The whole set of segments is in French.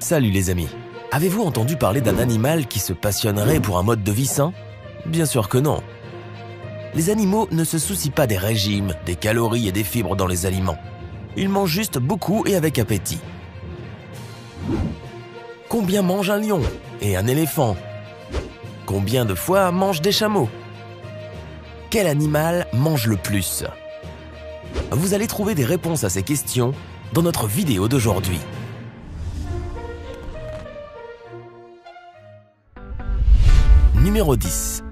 Salut les amis. Avez-vous entendu parler d'un animal qui se passionnerait pour un mode de vie sain? Bien sûr que non. Les animaux ne se soucient pas des régimes, des calories et des fibres dans les aliments. Ils mangent juste beaucoup et avec appétit. Combien mange un lion et un éléphant? Combien de fois mangent des chameaux? Quel animal mange le plus? Vous allez trouver des réponses à ces questions dans notre vidéo d'aujourd'hui. Numéro 10.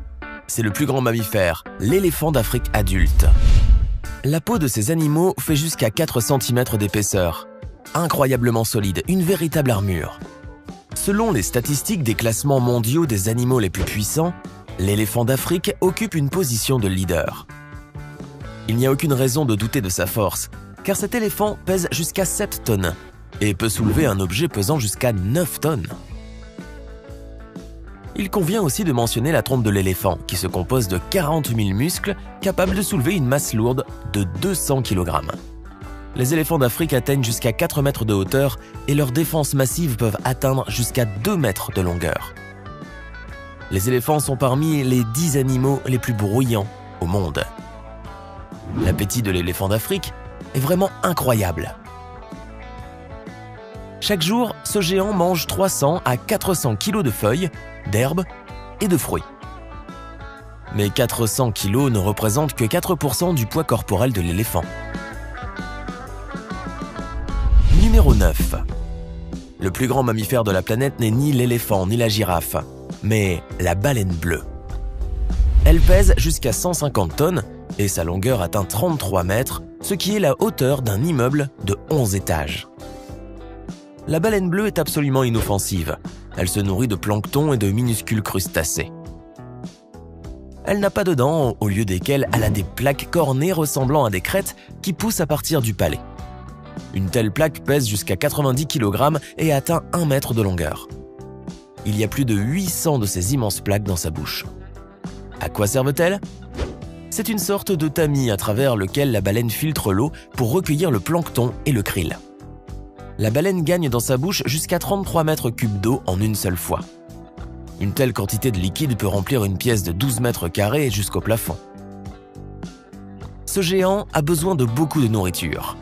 C'est le plus grand mammifère, l'éléphant d'Afrique adulte. La peau de ces animaux fait jusqu'à 4 cm d'épaisseur. Incroyablement solide, une véritable armure. Selon les statistiques des classements mondiaux des animaux les plus puissants, l'éléphant d'Afrique occupe une position de leader. Il n'y a aucune raison de douter de sa force, car cet éléphant pèse jusqu'à 7 tonnes et peut soulever un objet pesant jusqu'à 9 tonnes. Il convient aussi de mentionner la trompe de l'éléphant, qui se compose de 40 000 muscles capables de soulever une masse lourde de 200 kg. Les éléphants d'Afrique atteignent jusqu'à 4 mètres de hauteur et leurs défenses massives peuvent atteindre jusqu'à 2 mètres de longueur. Les éléphants sont parmi les 10 animaux les plus bruyants au monde. L'appétit de l'éléphant d'Afrique est vraiment incroyable. Chaque jour, ce géant mange 300 à 400 kg de feuilles, d'herbes et de fruits. Mais 400 kg ne représentent que 4% du poids corporel de l'éléphant. Numéro 9. Le plus grand mammifère de la planète n'est ni l'éléphant ni la girafe, mais la baleine bleue. Elle pèse jusqu'à 150 tonnes et sa longueur atteint 33 mètres, ce qui est la hauteur d'un immeuble de 11 étages. La baleine bleue est absolument inoffensive. Elle se nourrit de plancton et de minuscules crustacés. Elle n'a pas de dents, au lieu desquelles elle a des plaques cornées ressemblant à des crêtes qui poussent à partir du palais. Une telle plaque pèse jusqu'à 90 kg et atteint 1 mètre de longueur. Il y a plus de 800 de ces immenses plaques dans sa bouche. À quoi servent-elles? C'est une sorte de tamis à travers lequel la baleine filtre l'eau pour recueillir le plancton et le krill. La baleine gagne dans sa bouche jusqu'à 33 mètres cubes d'eau en une seule fois. Une telle quantité de liquide peut remplir une pièce de 12 mètres carrés jusqu'au plafond. Ce géant a besoin de beaucoup de nourriture.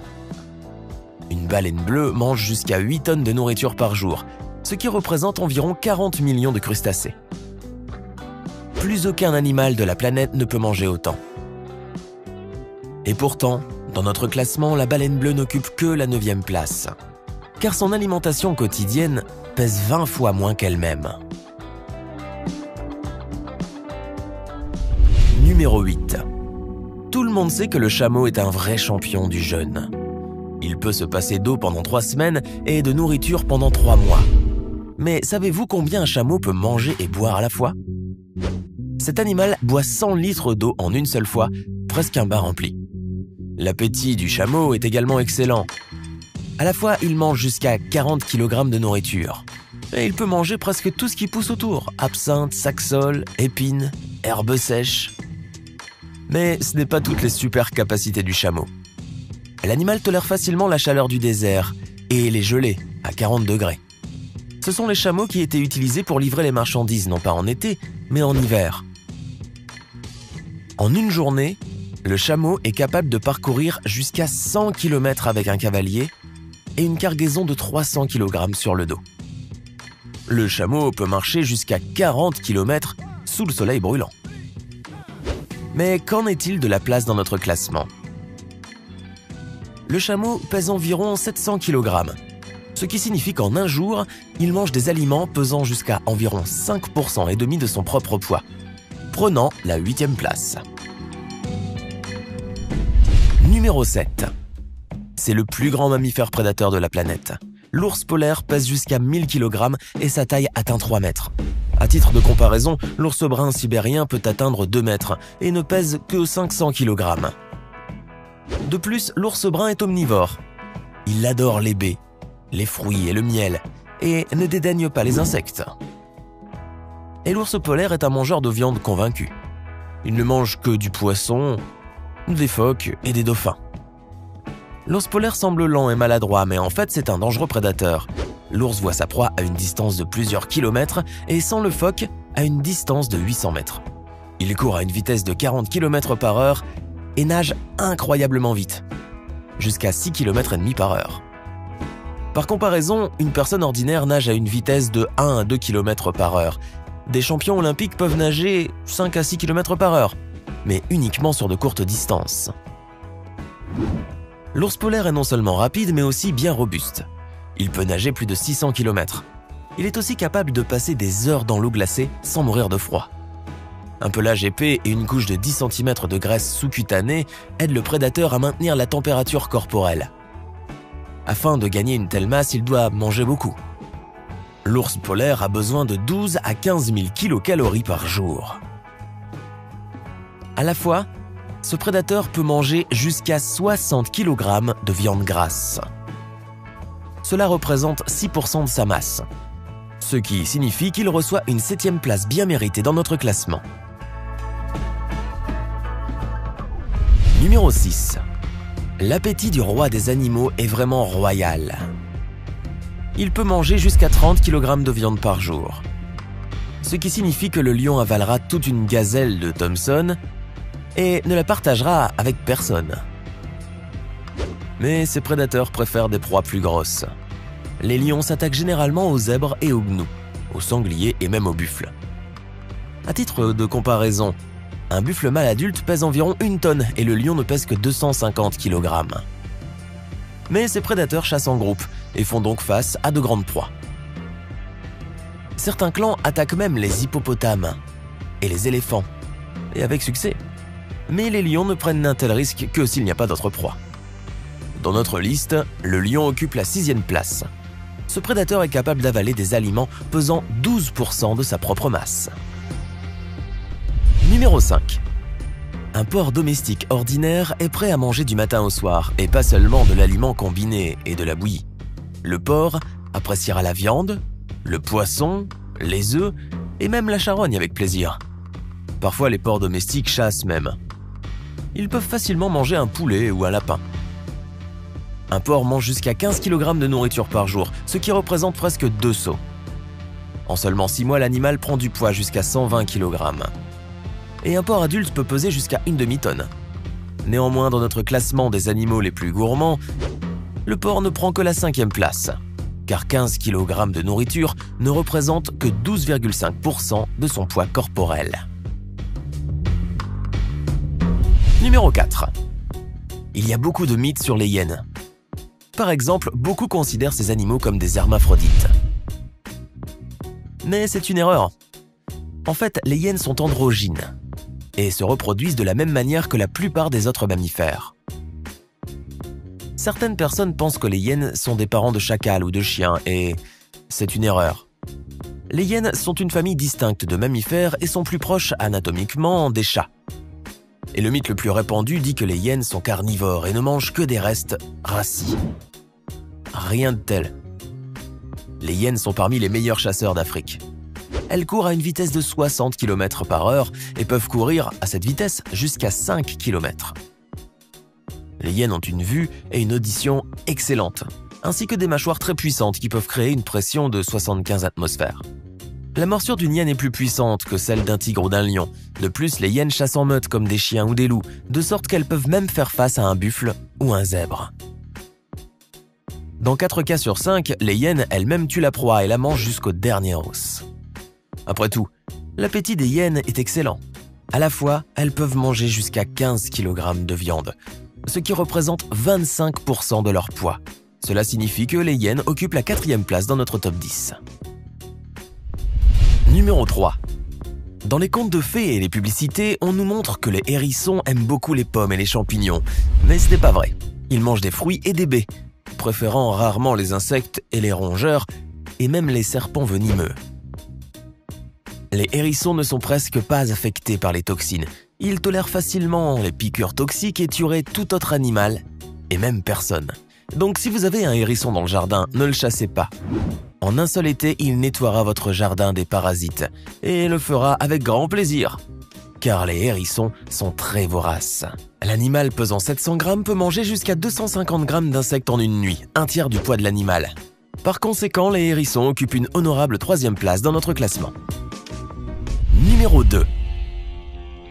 Une baleine bleue mange jusqu'à 8 tonnes de nourriture par jour, ce qui représente environ 40 millions de crustacés. Plus aucun animal de la planète ne peut manger autant. Et pourtant, dans notre classement, la baleine bleue n'occupe que la 9 place, car son alimentation quotidienne pèse 20 fois moins qu'elle-même. Numéro 8. Tout le monde sait que le chameau est un vrai champion du jeûne. Il peut se passer d'eau pendant trois semaines et de nourriture pendant trois mois. Mais savez-vous combien un chameau peut manger et boire à la fois? Cet animal boit 100 litres d'eau en une seule fois, presque un bain rempli. L'appétit du chameau est également excellent. À la fois, il mange jusqu'à 40 kg de nourriture. Et il peut manger presque tout ce qui pousse autour absinthe, saxol, épines, herbes sèches. Mais ce n'est pas toutes les super capacités du chameau. L'animal tolère facilement la chaleur du désert et les gelées à 40 degrés. Ce sont les chameaux qui étaient utilisés pour livrer les marchandises, non pas en été, mais en hiver. En une journée, le chameau est capable de parcourir jusqu'à 100 km avec un cavalier et une cargaison de 300 kg sur le dos. Le chameau peut marcher jusqu'à 40 km sous le soleil brûlant. Mais qu'en est-il de la place dans notre classement? Le chameau pèse environ 700 kg, ce qui signifie qu'en un jour, il mange des aliments pesant jusqu'à environ 5% et demi de son propre poids, prenant la huitième place. Numéro 7. C'est le plus grand mammifère prédateur de la planète. L'ours polaire pèse jusqu'à 1000 kg et sa taille atteint 3 mètres. À titre de comparaison, l'ours brun sibérien peut atteindre 2 mètres et ne pèse que 500 kg. De plus, l'ours brun est omnivore. Il adore les baies, les fruits et le miel, et ne dédaigne pas les insectes. Et l'ours polaire est un mangeur de viande convaincu. Il ne mange que du poisson, des phoques et des dauphins. L'ours polaire semble lent et maladroit, mais en fait c'est un dangereux prédateur. l'ours voit sa proie à une distance de plusieurs kilomètres et sans le phoque à une distance de 800 mètres. Il court à une vitesse de 40 km par heure et nage incroyablement vite, jusqu'à 6 km et par heure. Par comparaison, une personne ordinaire nage à une vitesse de 1 à 2 km par heure. Des champions olympiques peuvent nager 5 à 6 km par heure, mais uniquement sur de courtes distances. L'ours polaire est non seulement rapide, mais aussi bien robuste. Il peut nager plus de 600 km. Il est aussi capable de passer des heures dans l'eau glacée sans mourir de froid. Un pelage épais et une couche de 10 cm de graisse sous-cutanée aident le prédateur à maintenir la température corporelle. Afin de gagner une telle masse, il doit manger beaucoup. L'ours polaire a besoin de 12 à 15 000 kcal par jour. À la fois, ce prédateur peut manger jusqu'à 60 kg de viande grasse. Cela représente 6% de sa masse, ce qui signifie qu'il reçoit une septième place bien méritée dans notre classement. Numéro 6. L'appétit du roi des animaux est vraiment royal. Il peut manger jusqu'à 30 kg de viande par jour. Ce qui signifie que le lion avalera toute une gazelle de Thomson et ne la partagera avec personne. Mais ces prédateurs préfèrent des proies plus grosses. Les lions s'attaquent généralement aux zèbres et aux gnous, aux sangliers et même aux buffles. À titre de comparaison, un buffle mâle adulte pèse environ une tonne et le lion ne pèse que 250 kg. Mais ces prédateurs chassent en groupe et font donc face à de grandes proies. Certains clans attaquent même les hippopotames et les éléphants, et avec succès. Mais les lions ne prennent un tel risque que s'il n'y a pas d'autre proie. Dans notre liste, le lion occupe la sixième place. Ce prédateur est capable d'avaler des aliments pesant 12% de sa propre masse. Numéro 5. Un porc domestique ordinaire est prêt à manger du matin au soir, et pas seulement de l'aliment combiné et de la bouillie. Le porc appréciera la viande, le poisson, les œufs et même la charogne avec plaisir. Parfois les porcs domestiques chassent même. Ils peuvent facilement manger un poulet ou un lapin. Un porc mange jusqu'à 15 kg de nourriture par jour, ce qui représente presque deux seaux. En seulement 6 mois, l'animal prend du poids jusqu'à 120 kg et un porc adulte peut peser jusqu'à une demi-tonne. Néanmoins, dans notre classement des animaux les plus gourmands, le porc ne prend que la cinquième place, car 15 kg de nourriture ne représente que 12,5% de son poids corporel. Numéro 4. Il y a beaucoup de mythes sur les hyènes. Par exemple, beaucoup considèrent ces animaux comme des hermaphrodites. Mais c'est une erreur. En fait, les hyènes sont androgynes, et se reproduisent de la même manière que la plupart des autres mammifères. Certaines personnes pensent que les hyènes sont des parents de chacals ou de chiens, et c'est une erreur. Les hyènes sont une famille distincte de mammifères et sont plus proches anatomiquement des chats. Et le mythe le plus répandu dit que les hyènes sont carnivores et ne mangent que des restes rassis. Rien de tel. Les hyènes sont parmi les meilleurs chasseurs d'Afrique. Elles courent à une vitesse de 60 km par heure et peuvent courir à cette vitesse jusqu'à 5 km. Les hyènes ont une vue et une audition excellentes, ainsi que des mâchoires très puissantes qui peuvent créer une pression de 75 atmosphères. La morsure d'une hyène est plus puissante que celle d'un tigre ou d'un lion. De plus, les hyènes chassent en meute comme des chiens ou des loups, de sorte qu'elles peuvent même faire face à un buffle ou un zèbre. Dans 4 cas sur 5, les hyènes elles-mêmes tuent la proie et la mangent jusqu'au dernier os. Après tout, l'appétit des hyènes est excellent. À la fois, elles peuvent manger jusqu'à 15 kg de viande, ce qui représente 25% de leur poids. Cela signifie que les hyènes occupent la quatrième place dans notre top 10. Numéro 3. Dans les contes de fées et les publicités, on nous montre que les hérissons aiment beaucoup les pommes et les champignons. Mais ce n'est pas vrai. Ils mangent des fruits et des baies, préférant rarement les insectes et les rongeurs, et même les serpents venimeux. Les hérissons ne sont presque pas affectés par les toxines. Ils tolèrent facilement les piqûres toxiques et tueraient tout autre animal, et même personne. Donc si vous avez un hérisson dans le jardin, ne le chassez pas. En un seul été, il nettoiera votre jardin des parasites, et le fera avec grand plaisir. Car les hérissons sont très voraces. L'animal pesant 700 grammes peut manger jusqu'à 250 grammes d'insectes en une nuit, un tiers du poids de l'animal. Par conséquent, les hérissons occupent une honorable troisième place dans notre classement. Numéro 2.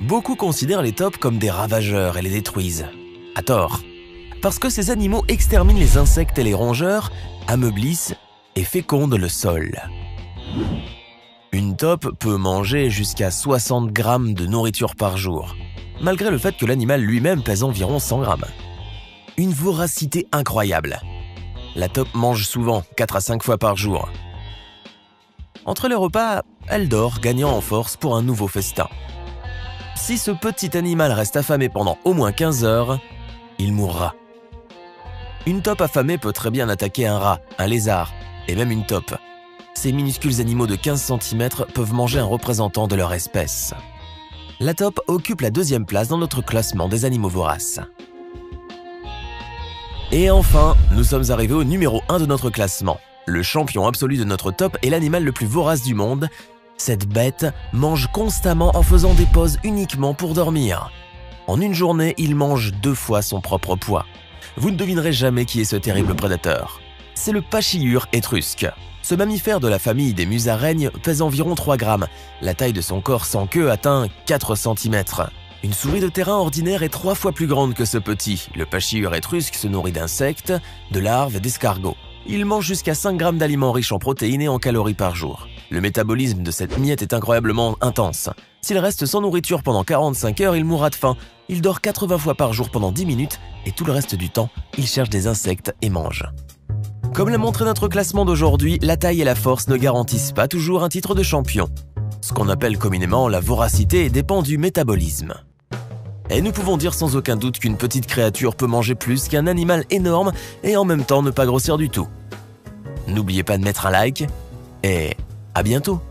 Beaucoup considèrent les taupes comme des ravageurs et les détruisent. À tort. Parce que ces animaux exterminent les insectes et les rongeurs, ameublissent et fécondent le sol. Une taupe peut manger jusqu'à 60 grammes de nourriture par jour, malgré le fait que l'animal lui-même pèse environ 100 grammes. Une voracité incroyable. La taupe mange souvent 4 à 5 fois par jour. Entre les repas, elle dort, gagnant en force pour un nouveau festin. Si ce petit animal reste affamé pendant au moins 15 heures, il mourra. Une taupe affamée peut très bien attaquer un rat, un lézard et même une taupe. Ces minuscules animaux de 15 cm peuvent manger un représentant de leur espèce. La taupe occupe la deuxième place dans notre classement des animaux voraces. Et enfin, nous sommes arrivés au numéro 1 de notre classement. Le champion absolu de notre top est l'animal le plus vorace du monde. Cette bête mange constamment en faisant des pauses uniquement pour dormir. En une journée, il mange deux fois son propre poids. Vous ne devinerez jamais qui est ce terrible prédateur. C'est le pachyure étrusque. Ce mammifère de la famille des musaraignes pèse environ 3 grammes. La taille de son corps sans queue atteint 4 cm. Une souris de terrain ordinaire est trois fois plus grande que ce petit. Le pachyure étrusque se nourrit d'insectes, de larves et d'escargots. Il mange jusqu'à 5 grammes d'aliments riches en protéines et en calories par jour. Le métabolisme de cette miette est incroyablement intense. S'il reste sans nourriture pendant 45 heures, il mourra de faim. Il dort 80 fois par jour pendant 10 minutes et tout le reste du temps, il cherche des insectes et mange. Comme l'a montré notre classement d'aujourd'hui, la taille et la force ne garantissent pas toujours un titre de champion. Ce qu'on appelle communément la voracité dépend du métabolisme. Et nous pouvons dire sans aucun doute qu'une petite créature peut manger plus qu'un animal énorme et en même temps ne pas grossir du tout. N'oubliez pas de mettre un like et à bientôt